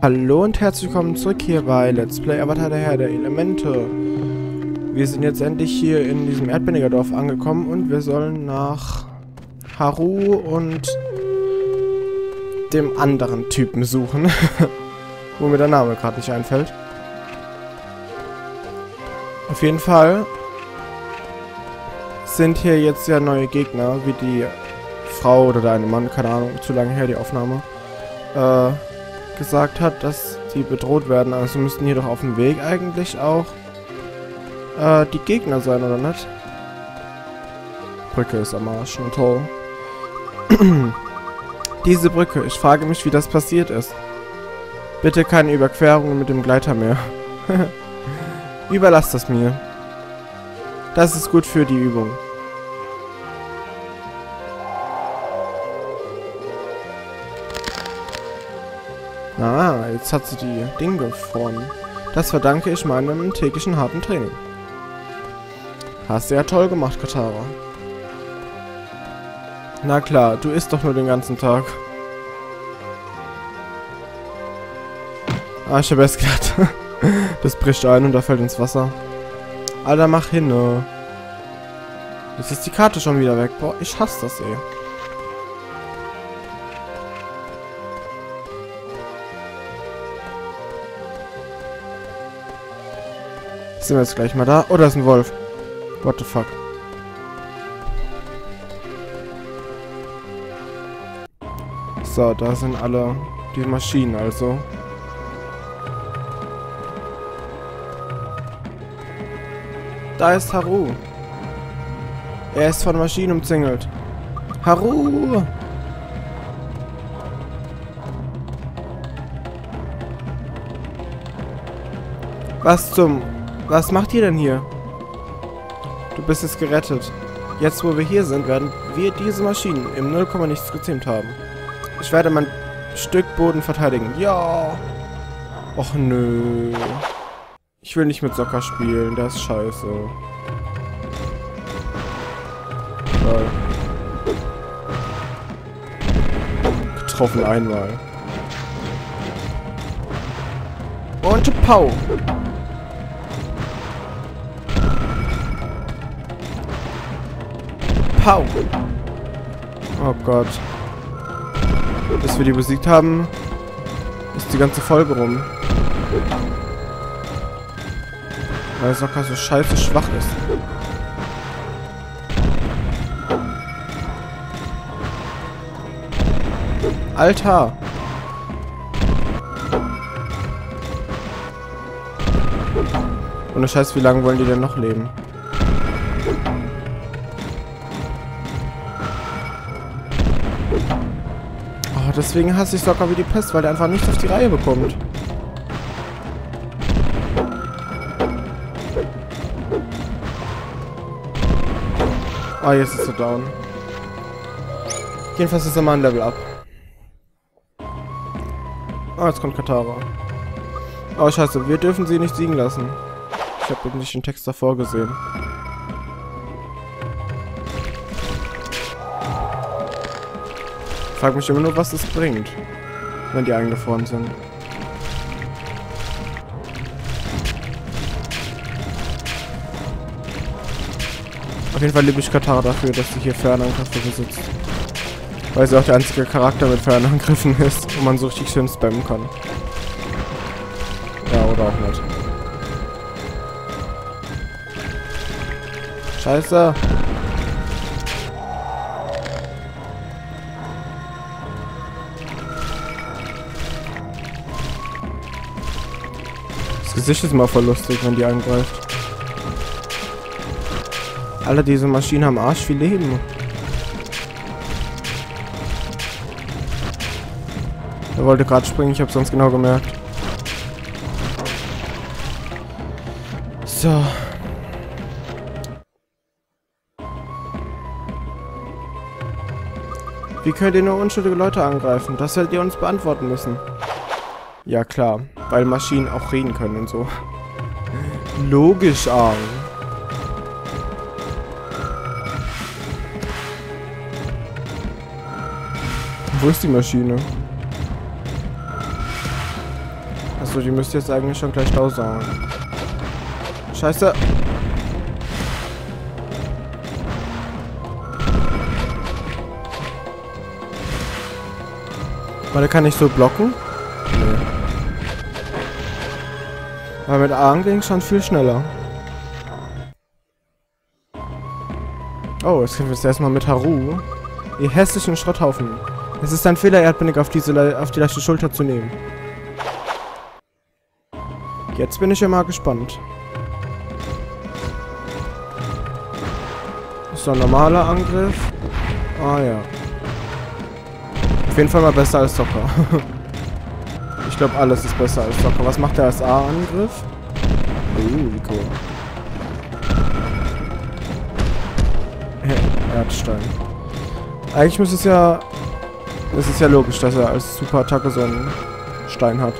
Hallo und herzlich willkommen zurück hier bei Let's Play Avatar der Herr der Elemente. Wir sind jetzt endlich hier in diesem Erdbändigerdorf angekommen und wir sollen nach Haru und dem anderen Typen suchen. Wo mir der Name gerade nicht einfällt. Auf jeden Fall sind hier jetzt ja neue Gegner, wie die Frau oder der Mann, keine Ahnung, zu lange her die Aufnahme. Äh gesagt hat, dass die bedroht werden. Also müssten hier doch auf dem Weg eigentlich auch äh, die Gegner sein, oder nicht? Brücke ist am Arsch, nur toll. Diese Brücke, ich frage mich, wie das passiert ist. Bitte keine Überquerungen mit dem Gleiter mehr. Überlass das mir. Das ist gut für die Übung. Ah, jetzt hat sie die Dinge gefroren. Das verdanke ich meinem täglichen harten Training. Hast du ja toll gemacht, Katara. Na klar, du isst doch nur den ganzen Tag. Ah, ich hab erst gedacht, das bricht ein und da fällt ins Wasser. Alter, mach hin, ne? Jetzt ist die Karte schon wieder weg. Boah, ich hasse das, ey. Sind wir jetzt gleich mal da? Oh, da ist ein Wolf. What the fuck? So, da sind alle die Maschinen also. Da ist Haru. Er ist von Maschinen umzingelt. Haru! Was zum... Was macht ihr denn hier? Du bist jetzt gerettet. Jetzt, wo wir hier sind, werden wir diese Maschinen im 0, nichts gezähmt haben. Ich werde mein Stück Boden verteidigen. Ja. Och nö. Ich will nicht mit Socker spielen. Das ist scheiße. Toll. Getroffen einmal. Und Pau. Pau. Oh Gott. Bis wir die besiegt haben, ist die ganze Folge rum. Weil Sokka so scheiße schwach ist. Alter! Und Scheiß, wie lange wollen die denn noch leben? Deswegen hasse ich Soccer wie die Pest, weil der einfach nichts auf die Reihe bekommt. Ah, jetzt ist er down. Jedenfalls ist er mal ein Level up. Ah, jetzt kommt Katara. Oh, scheiße, wir dürfen sie nicht siegen lassen. Ich habe nicht den Text davor gesehen. Frage mich immer nur, was es bringt, wenn die eingefroren sind. Auf jeden Fall liebe ich Katara dafür, dass sie hier Fernangriffe besitzt. Weil sie auch der einzige Charakter mit Fernangriffen ist und man so richtig schön spammen kann. Ja, oder auch nicht. Scheiße. Gesicht ist mal voll lustig, wenn die angreift. Alle diese Maschinen haben arsch viel Leben. Er wollte gerade springen, ich habe sonst genau gemerkt. So. Wie könnt ihr nur unschuldige Leute angreifen? Das werdet ihr uns beantworten müssen. Ja, klar. Weil Maschinen auch reden können und so. Logisch, Arm. Wo ist die Maschine? Achso, die müsste jetzt eigentlich schon gleich da sein. Scheiße. Warte, kann ich so blocken? Nee. Aber mit A ging schon viel schneller. Oh, jetzt kämpfen wir jetzt erstmal mit Haru. Ihr hässlichen Schrotthaufen. Es ist ein Fehler, Erdbenig auf, diese, auf die leichte Schulter zu nehmen. Jetzt bin ich ja mal gespannt. Ist so ein normaler Angriff. Ah ja. Auf jeden Fall mal besser als Soccer. ich glaube, alles ist besser als Soccer. Was macht der als A-Angriff? Uh, wie cool. Erdstein. Eigentlich müsste es ja... Es ist ja logisch, dass er als Superattacke so einen Stein hat.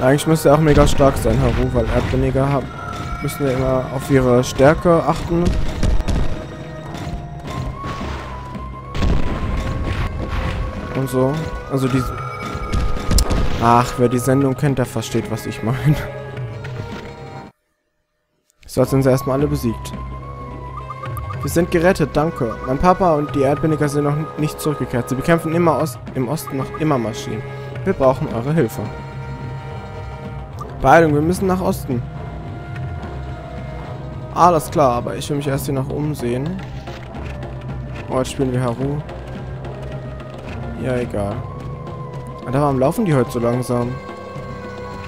Eigentlich müsste er auch mega stark sein, Haru, weil Erdbändiger haben, müssen ja immer auf ihre Stärke achten. Und so. Also die... Ach, wer die Sendung kennt, der versteht, was ich meine. So, sind sie erstmal alle besiegt. Wir sind gerettet, danke. Mein Papa und die Erdbändiger sind noch nicht zurückgekehrt. Sie bekämpfen immer Ost im Osten noch immer Maschinen. Wir brauchen eure Hilfe. Beeilung, wir müssen nach Osten. Alles klar, aber ich will mich erst hier noch umsehen. Oh, jetzt spielen wir Haru. Ja, egal. Aber warum laufen die heute so langsam?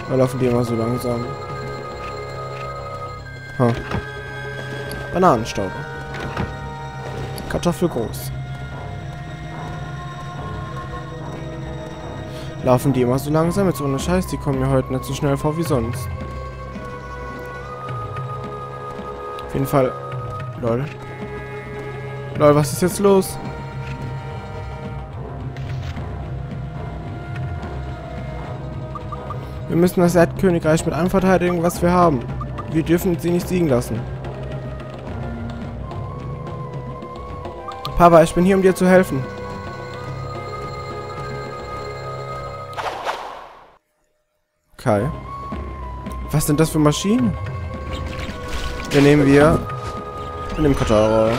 Warum laufen die immer so langsam? Huh. Bananenstaube. Kartoffel groß. Laufen die immer so langsam? Jetzt ohne Scheiß, die kommen mir heute nicht so schnell vor wie sonst. Auf jeden Fall. Lol. Lol, was ist jetzt los? Wir müssen das Erdkönigreich mit allem verteidigen, was wir haben. Wir dürfen sie nicht siegen lassen. Papa, ich bin hier, um dir zu helfen. Okay. Was sind das für Maschinen? Wir nehmen wir. Wir nehmen Katara.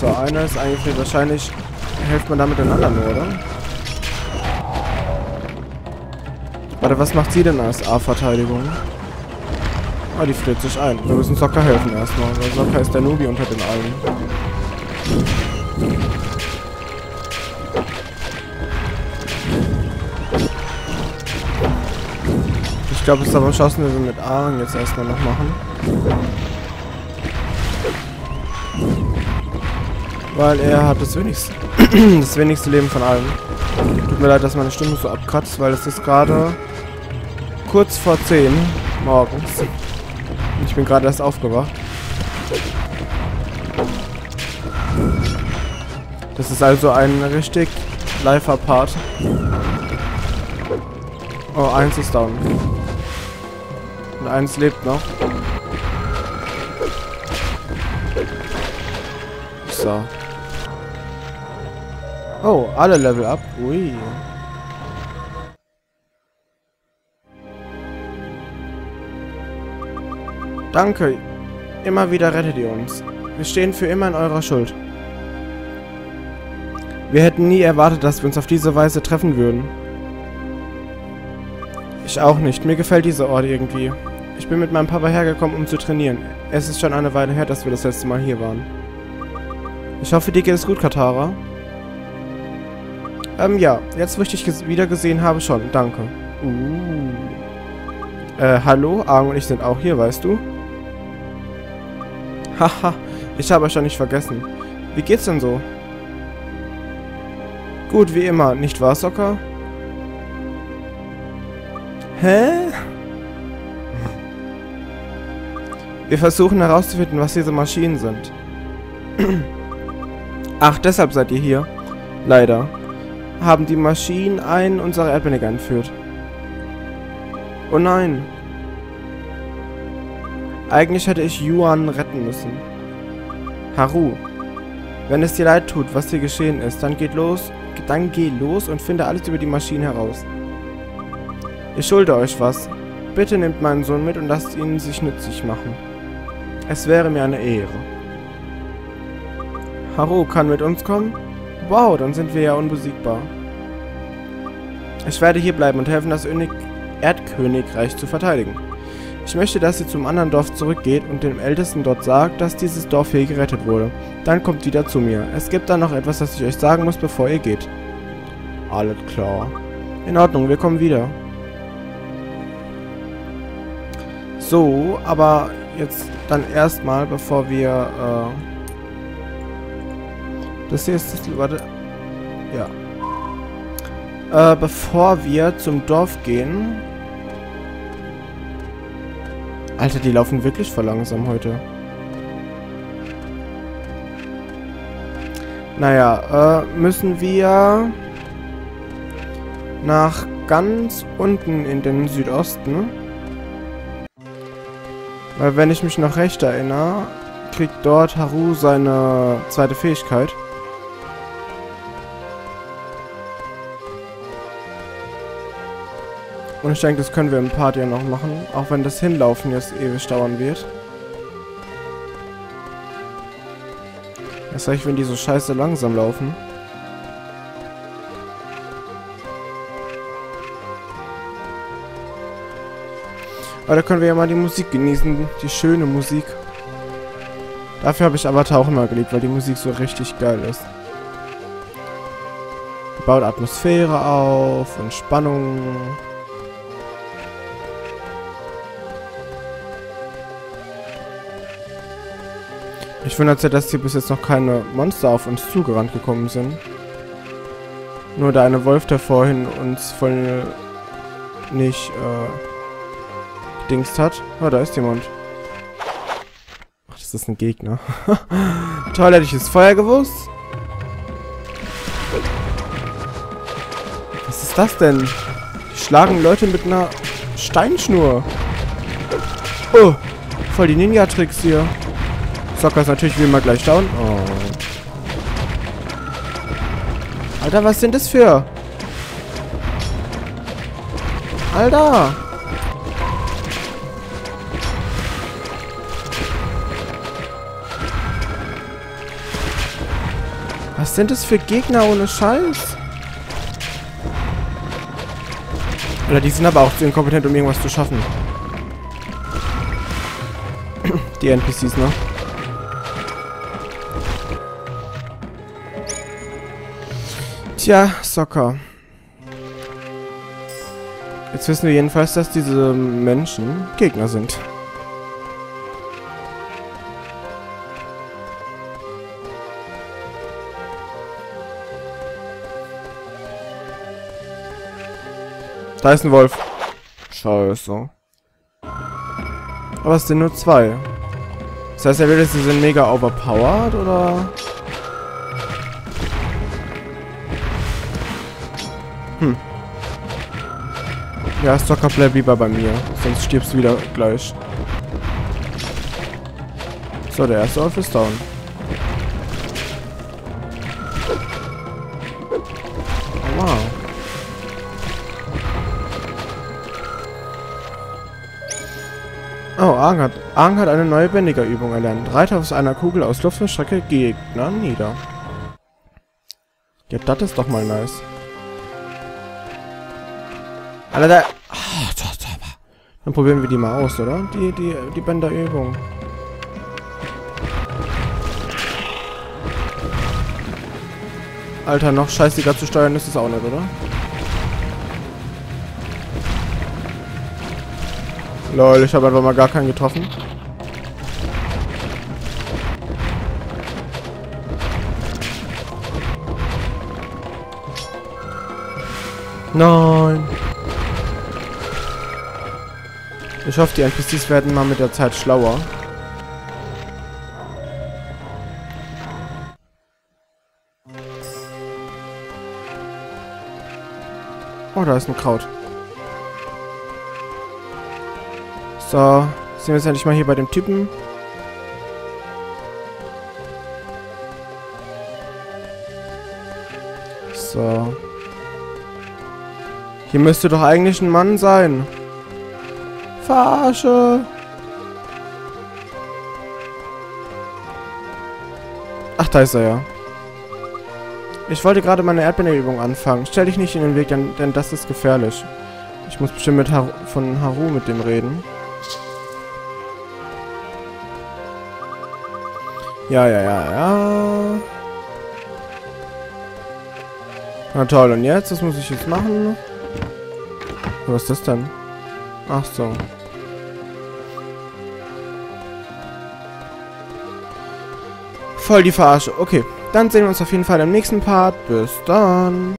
So, einer ist eigentlich wahrscheinlich. Hilft man damit den anderen, oder? Warte, was macht sie denn als A-Verteidigung? Ah, die friert sich ein. Wir müssen Sokka helfen erstmal, weil Sokka ist der Nubi unter den allen. Ich glaube, es ist aber Chancen, wir mit A jetzt erstmal noch machen. Weil er hat das wenigste, das wenigste Leben von allen. Tut mir leid, dass meine Stimme so abkratzt, weil es ist gerade kurz vor 10 morgens. Ich bin gerade erst aufgewacht. Das ist also ein richtig live Part. Oh, eins ist down. Und eins lebt noch. So. Oh, alle Level up. Ui. Danke. Immer wieder rettet ihr uns. Wir stehen für immer in eurer Schuld. Wir hätten nie erwartet, dass wir uns auf diese Weise treffen würden. Ich auch nicht. Mir gefällt dieser Ort irgendwie. Ich bin mit meinem Papa hergekommen, um zu trainieren. Es ist schon eine Weile her, dass wir das letzte Mal hier waren. Ich hoffe, dir geht es gut, Katara. Ähm, ja. Jetzt, wo ich dich wieder gesehen habe, schon. Danke. Uh. Äh, hallo? Arm und ich sind auch hier, weißt du? Haha, ich habe euch doch nicht vergessen. Wie geht's denn so? Gut, wie immer, nicht wahr, Socker? Hä? Wir versuchen herauszufinden, was diese Maschinen sind. Ach, deshalb seid ihr hier. Leider. Haben die Maschinen einen unserer Erdbändiger entführt. Oh nein. Eigentlich hätte ich Yuan retten müssen. Haru. Wenn es dir leid tut, was dir geschehen ist, dann geht los, dann geh los und finde alles über die Maschinen heraus. Ich schulde euch was. Bitte nehmt meinen Sohn mit und lasst ihn sich nützlich machen. Es wäre mir eine Ehre. Haru kann mit uns kommen? Wow, dann sind wir ja unbesiegbar. Ich werde hier bleiben und helfen, das Erdkönigreich zu verteidigen. Ich möchte, dass ihr zum anderen Dorf zurückgeht und dem Ältesten dort sagt, dass dieses Dorf hier gerettet wurde. Dann kommt wieder zu mir. Es gibt dann noch etwas, das ich euch sagen muss, bevor ihr geht. Alles klar. In Ordnung, wir kommen wieder. So, aber jetzt dann erstmal, bevor wir, äh... Das hier ist das... Warte. Ja. Äh, bevor wir zum Dorf gehen... Alter, die laufen wirklich voll langsam heute. Naja, äh, müssen wir nach ganz unten in den Südosten. Weil wenn ich mich noch recht erinnere, kriegt dort Haru seine zweite Fähigkeit. Und ich denke, das können wir im Part ja noch machen. Auch wenn das Hinlaufen jetzt ewig dauern wird. Was sag ich, wenn die so scheiße langsam laufen? Aber da können wir ja mal die Musik genießen. Die schöne Musik. Dafür habe ich Avatar auch immer geliebt, weil die Musik so richtig geil ist. Baut Atmosphäre auf und Spannung. Ich wundere ja, dass hier bis jetzt noch keine Monster auf uns zugerannt gekommen sind. Nur der eine Wolf, der vorhin uns voll nicht äh, gedingst hat. Oh, da ist jemand. Ach, das ist ein Gegner. Toll, hätte ich es vorher gewusst. Was ist das denn? Die schlagen Leute mit einer Steinschnur. Oh, voll die Ninja-Tricks hier. Zocker ist natürlich wie immer gleich down. Oh. Alter, was sind das für? Alter! Was sind das für Gegner ohne Scheiß? Oder die sind aber auch zu inkompetent, um irgendwas zu schaffen. Die NPCs, ne? Tja, Soccer. Jetzt wissen wir jedenfalls, dass diese Menschen Gegner sind. Da ist ein Wolf. Scheiße. Aber es sind nur zwei. Das heißt, er will, sie sind mega overpowered, oder... Hm. Ja, Stocker, bleib lieber bei mir. Sonst stirbst du wieder gleich. So, der erste Wolf ist down. Oh. Oh, Aang hat, Aang hat eine neue Bändiger-Übung erlernt. Reite aus einer Kugel aus Luft und strecke Gegner nieder. Ja, das ist doch mal nice. Alter, ah, dann probieren wir die mal aus, oder? Die, die, die Bänderübung. Alter, noch scheißiger zu steuern ist es auch nicht, oder? Lol, ich habe einfach mal gar keinen getroffen. Nein. Ich hoffe, die NPCs werden mal mit der Zeit schlauer. Oh, da ist ein Kraut. So, sind wir jetzt endlich mal hier bei dem Typen. So. Hier müsste doch eigentlich ein Mann sein. Verarsche. Ach, da ist er ja. Ich wollte gerade meine Erdbeerübung anfangen. Stell dich nicht in den Weg, denn, denn das ist gefährlich. Ich muss bestimmt mit Haru, von Haru mit dem reden. Ja, ja, ja, ja. Na toll, und jetzt? Was muss ich jetzt machen? Was ist das denn? Ach so. Voll die Verarsche. Okay, dann sehen wir uns auf jeden Fall im nächsten Part. Bis dann.